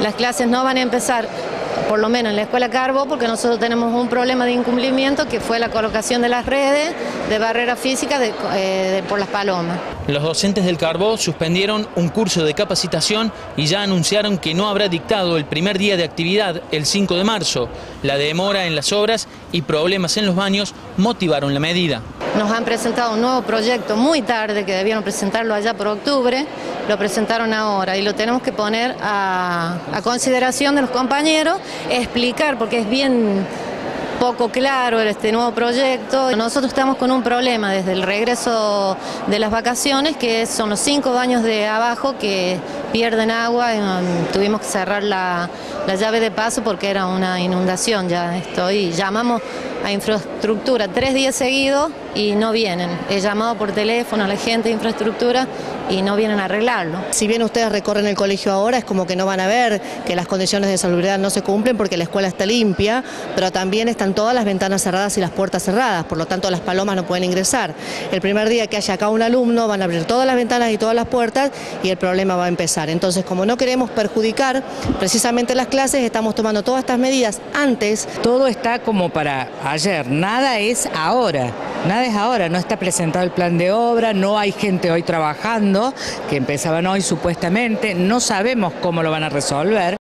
Las clases no van a empezar por lo menos en la escuela Carbo, porque nosotros tenemos un problema de incumplimiento que fue la colocación de las redes de barrera física eh, por las palomas. Los docentes del Carbó suspendieron un curso de capacitación y ya anunciaron que no habrá dictado el primer día de actividad, el 5 de marzo. La demora en las obras y problemas en los baños motivaron la medida. Nos han presentado un nuevo proyecto muy tarde, que debieron presentarlo allá por octubre, lo presentaron ahora y lo tenemos que poner a, consideración de los compañeros, explicar, porque es bien poco claro este nuevo proyecto. Nosotros estamos con un problema desde el regreso de las vacaciones, que son los cinco baños de abajo que pierden agua. Tuvimos que cerrar la, la llave de paso porque era una inundación ya esto. Y llamamos a infraestructura tres días seguidos y no vienen. He llamado por teléfono a la gente de infraestructura y no vienen a arreglarlo. Si bien ustedes recorren el colegio ahora, es como que no van a ver que las condiciones de salubridad no se cumplen porque la escuela está limpia, pero también están todas las ventanas cerradas y las puertas cerradas, por lo tanto las palomas no pueden ingresar. El primer día que haya acá un alumno van a abrir todas las ventanas y todas las puertas y el problema va a empezar. Entonces, como no queremos perjudicar precisamente las clases, estamos tomando todas estas medidas antes. Todo está como para ayer, nada es ahora. Nada es ahora, no está presentado el plan de obra, no hay gente hoy trabajando, que empezaban hoy supuestamente, no sabemos cómo lo van a resolver.